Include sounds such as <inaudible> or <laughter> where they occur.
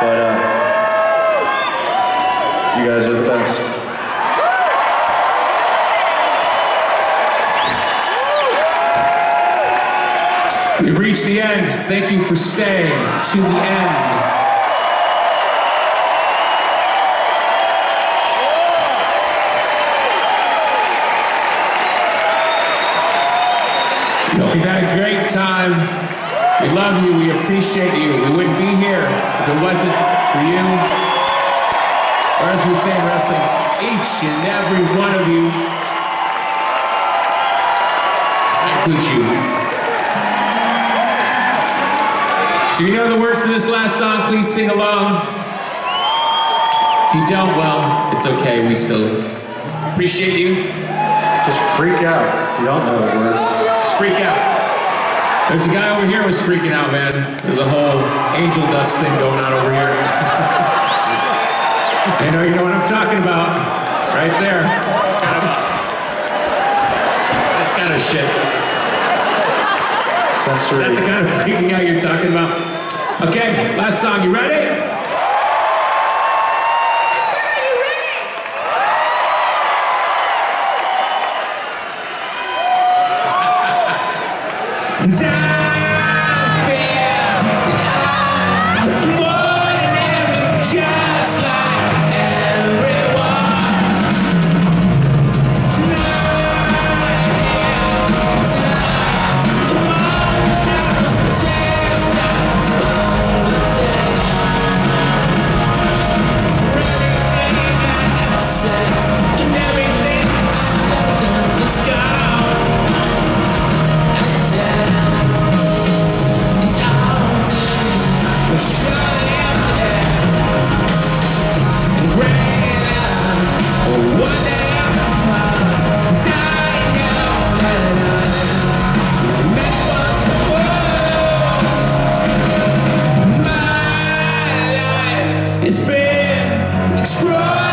But uh, you guys are the best. We've reached the end. Thank you for staying to the end. We've had a great time. We love you. We appreciate you. We wouldn't be if it wasn't for you. Or as we say in wrestling, each and every one of you. That includes you. So you know the words to this last song, please sing along. If you don't, well, it's okay. We still appreciate you. Just freak out if you don't know the words. Just freak out. There's a guy over here who's freaking out, man. There's a whole angel dust thing going on over here. <laughs> I know you know what I'm talking about. Right there. It's kind of That's kind of shit. Is Sensory. that the kind of freaking out you're talking about? Okay, last song. You ready? Yeah. It's been extraordinary.